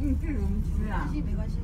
嗯距离我们啊，没关系。